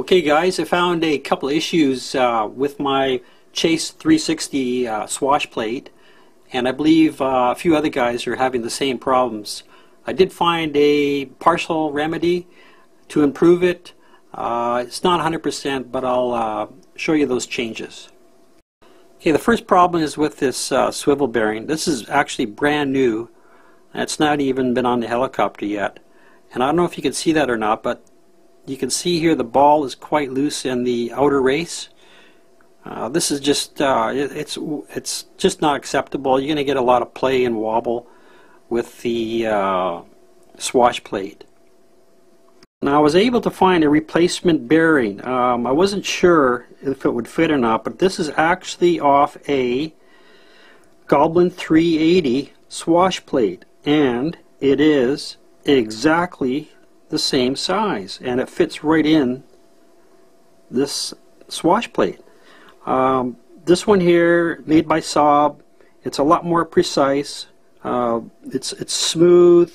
Okay guys, I found a couple issues uh, with my Chase 360 uh, swash plate and I believe uh, a few other guys are having the same problems. I did find a partial remedy to improve it. Uh, it's not 100% but I'll uh, show you those changes. Okay, the first problem is with this uh, swivel bearing. This is actually brand new. It's not even been on the helicopter yet. And I don't know if you can see that or not, but you can see here the ball is quite loose in the outer race. Uh, this is just uh, it, it's it's just not acceptable. You're going to get a lot of play and wobble with the uh, swash plate. Now I was able to find a replacement bearing. Um, I wasn't sure if it would fit or not, but this is actually off a Goblin 380 swash plate, and it is exactly the same size and it fits right in this swash plate. Um, this one here made by SAB it's a lot more precise uh, it's it's smooth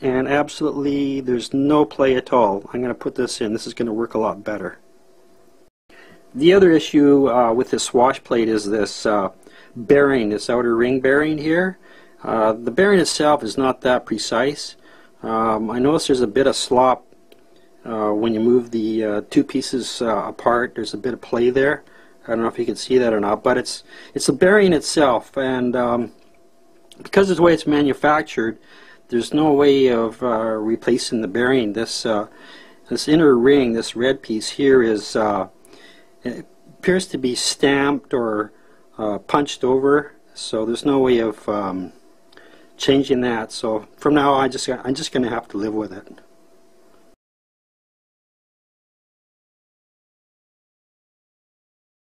and absolutely there's no play at all. I'm going to put this in this is going to work a lot better. The other issue uh, with this swash plate is this uh, bearing, this outer ring bearing here. Uh, the bearing itself is not that precise um, I notice there's a bit of slop uh, when you move the uh, two pieces uh, apart. There's a bit of play there. I don't know if you can see that or not, but it's it's the bearing itself, and um, because of the way it's manufactured, there's no way of uh, replacing the bearing. This uh, this inner ring, this red piece here, is uh, appears to be stamped or punched over, so there's no way of um, changing that. So from now on, I just I'm just going to have to live with it.